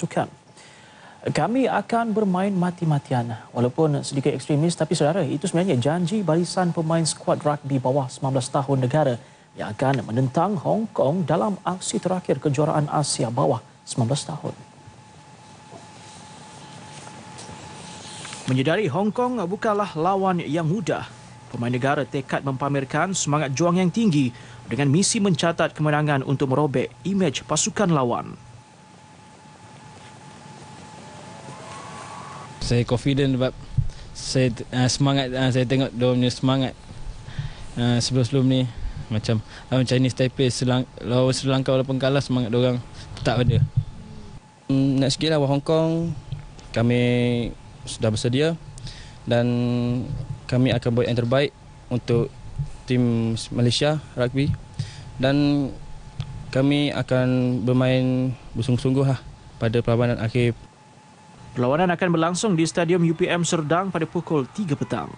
pasukan. Kami akan bermain mati-matian. Walaupun sedikit ekstremis tapi saudara, itu sebenarnya janji barisan pemain skuad rugby bawah 19 tahun negara yang akan menentang Hong Kong dalam aksi terakhir kejuaraan Asia bawah 19 tahun. Menyedari Hong Kong bukanlah lawan yang mudah. Pemain negara tekad mempamerkan semangat juang yang tinggi dengan misi mencatat kemenangan untuk merobek imej pasukan lawan. Saya confident sebab saya uh, semangat uh, saya tengok dia punya semangat uh, sebelum-sebelum ni macam lawan Chinese Taipei Selang, lawan Sri Lanka walaupun kalah semangat dia orang tetap ada. Hmm, nak sikit lah Hong Kong kami sudah bersedia dan kami akan buat yang terbaik untuk tim Malaysia rugby dan kami akan bermain bersungguh-sungguh lah pada perlawanan akhir Perlawanan akan berlangsung di Stadium UPM Serdang pada pukul 3 petang.